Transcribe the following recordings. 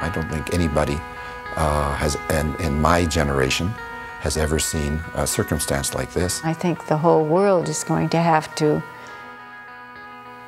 I don't think anybody uh, has, in, in my generation, has ever seen a circumstance like this. I think the whole world is going to have to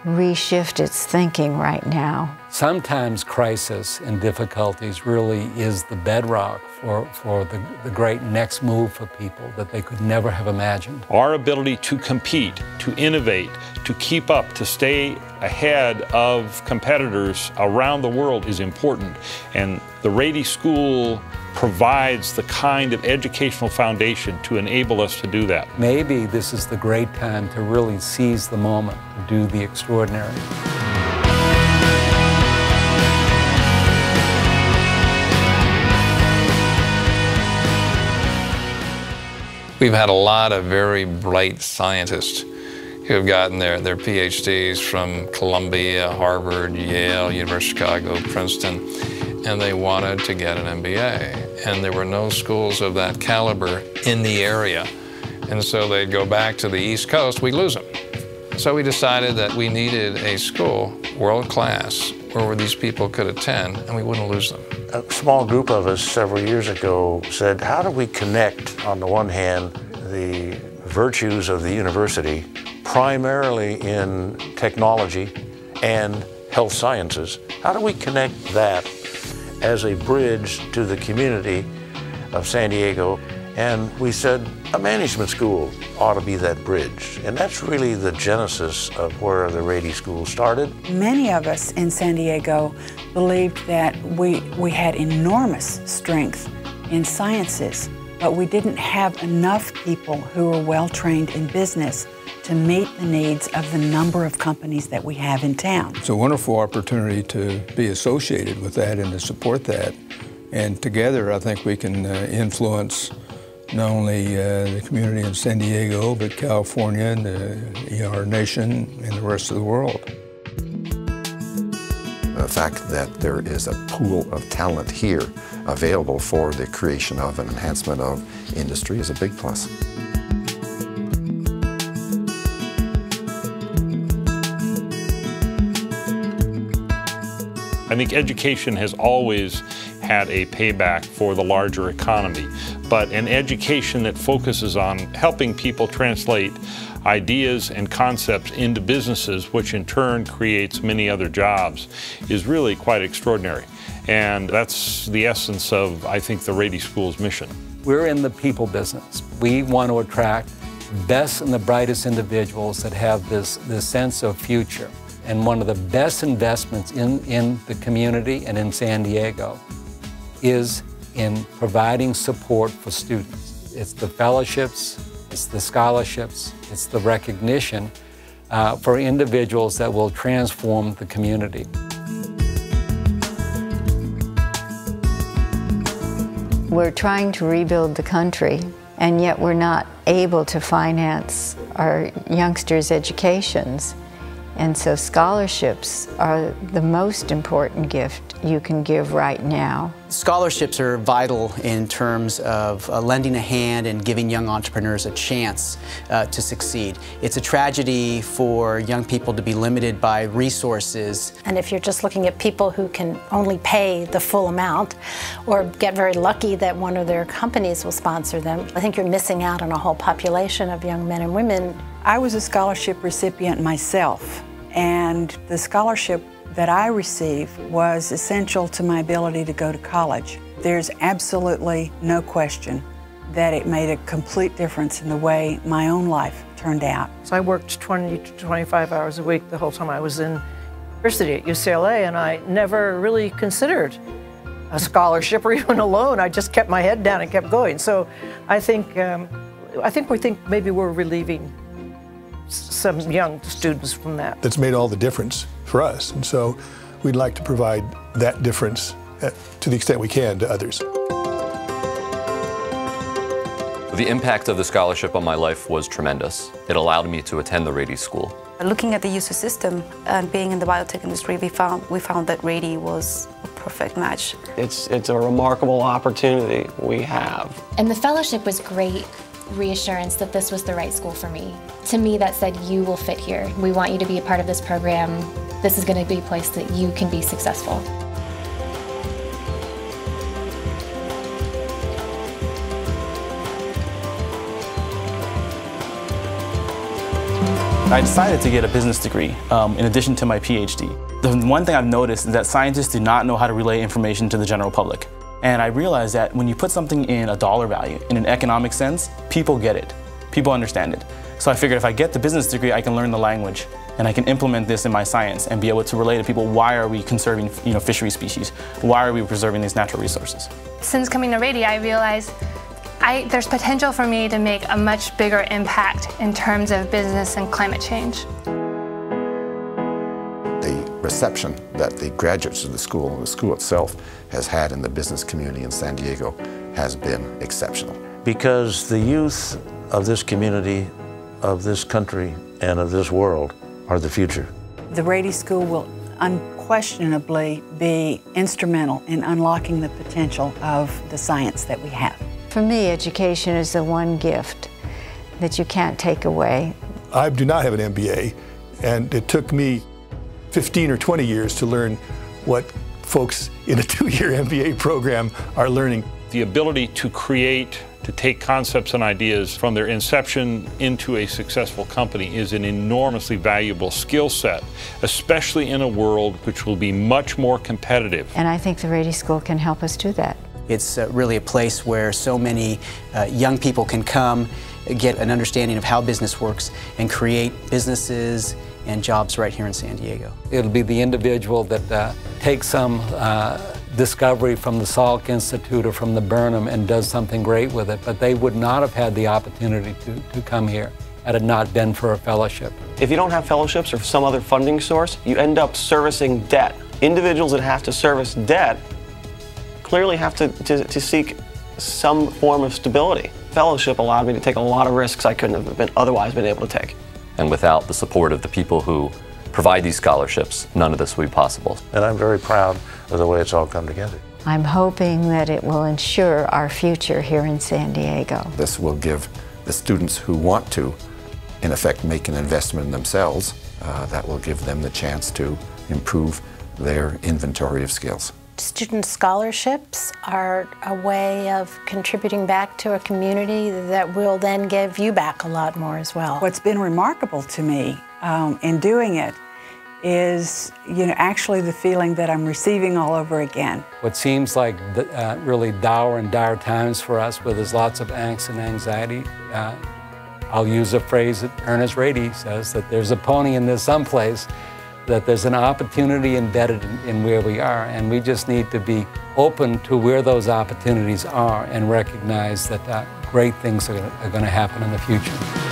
reshift its thinking right now. Sometimes crisis and difficulties really is the bedrock for, for the, the great next move for people that they could never have imagined. Our ability to compete, to innovate, to keep up, to stay ahead of competitors around the world is important. And the Rady School provides the kind of educational foundation to enable us to do that. Maybe this is the great time to really seize the moment to do the extraordinary. We've had a lot of very bright scientists who have gotten their, their PhDs from Columbia, Harvard, Yale, University of Chicago, Princeton, and they wanted to get an MBA. And there were no schools of that caliber in the area. And so they'd go back to the East Coast, we'd lose them. So we decided that we needed a school, world class, where these people could attend and we wouldn't lose them. A small group of us several years ago said, how do we connect, on the one hand, the virtues of the university primarily in technology and health sciences. How do we connect that as a bridge to the community of San Diego? And we said a management school ought to be that bridge. And that's really the genesis of where the Rady School started. Many of us in San Diego believed that we, we had enormous strength in sciences, but we didn't have enough people who were well trained in business to meet the needs of the number of companies that we have in town. It's a wonderful opportunity to be associated with that and to support that. And together, I think we can uh, influence not only uh, the community in San Diego, but California and uh, our nation and the rest of the world. The fact that there is a pool of talent here available for the creation of and enhancement of industry is a big plus. I think education has always had a payback for the larger economy, but an education that focuses on helping people translate ideas and concepts into businesses, which in turn creates many other jobs, is really quite extraordinary. And that's the essence of, I think, the Rady School's mission. We're in the people business. We want to attract best and the brightest individuals that have this, this sense of future and one of the best investments in, in the community and in San Diego is in providing support for students. It's the fellowships, it's the scholarships, it's the recognition uh, for individuals that will transform the community. We're trying to rebuild the country, and yet we're not able to finance our youngsters' educations. And so scholarships are the most important gift you can give right now. Scholarships are vital in terms of uh, lending a hand and giving young entrepreneurs a chance uh, to succeed. It's a tragedy for young people to be limited by resources. And if you're just looking at people who can only pay the full amount or get very lucky that one of their companies will sponsor them, I think you're missing out on a whole population of young men and women. I was a scholarship recipient myself, and the scholarship that I received was essential to my ability to go to college. There's absolutely no question that it made a complete difference in the way my own life turned out. So I worked 20 to 25 hours a week the whole time I was in university at UCLA, and I never really considered a scholarship or even a loan. I just kept my head down and kept going. So I think, um, I think we think maybe we're relieving some young students from that. That's made all the difference for us. And so we'd like to provide that difference uh, to the extent we can to others. The impact of the scholarship on my life was tremendous. It allowed me to attend the Rady School. Looking at the UC system and being in the biotech industry, we found, we found that Rady was a perfect match. It's, it's a remarkable opportunity we have. And the fellowship was great reassurance that this was the right school for me to me that said, you will fit here. We want you to be a part of this program. This is going to be a place that you can be successful. I decided to get a business degree um, in addition to my PhD. The one thing I've noticed is that scientists do not know how to relay information to the general public. And I realized that when you put something in a dollar value, in an economic sense, people get it. People understand it. So I figured if I get the business degree, I can learn the language and I can implement this in my science and be able to relate to people why are we conserving you know, fishery species? Why are we preserving these natural resources? Since coming to Rady, I realized I, there's potential for me to make a much bigger impact in terms of business and climate change. The reception that the graduates of the school, and the school itself, has had in the business community in San Diego has been exceptional. Because the youth of this community, of this country, and of this world are the future. The Rady School will unquestionably be instrumental in unlocking the potential of the science that we have. For me, education is the one gift that you can't take away. I do not have an MBA, and it took me 15 or 20 years to learn what folks in a two-year MBA program are learning. The ability to create, to take concepts and ideas from their inception into a successful company is an enormously valuable skill set, especially in a world which will be much more competitive. And I think the Rady School can help us do that. It's uh, really a place where so many uh, young people can come, get an understanding of how business works, and create businesses and jobs right here in San Diego. It'll be the individual that uh, takes some uh, discovery from the Salk Institute or from the Burnham and does something great with it, but they would not have had the opportunity to, to come here had it not been for a fellowship. If you don't have fellowships or some other funding source, you end up servicing debt. Individuals that have to service debt clearly have to, to, to seek some form of stability. Fellowship allowed me to take a lot of risks I couldn't have been otherwise been able to take. And without the support of the people who provide these scholarships, none of this would be possible. And I'm very proud of the way it's all come together. I'm hoping that it will ensure our future here in San Diego. This will give the students who want to, in effect, make an investment in themselves, uh, that will give them the chance to improve their inventory of skills. Student scholarships are a way of contributing back to a community that will then give you back a lot more as well. What's been remarkable to me um, in doing it is, you know, actually the feeling that I'm receiving all over again. What seems like uh, really dour and dire times for us, where there's lots of angst and anxiety, uh, I'll use a phrase that Ernest Rady says that there's a pony in this someplace that there's an opportunity embedded in, where we are, and we just need to be open to where those opportunities are and recognize that uh, great things are going to happen in the future.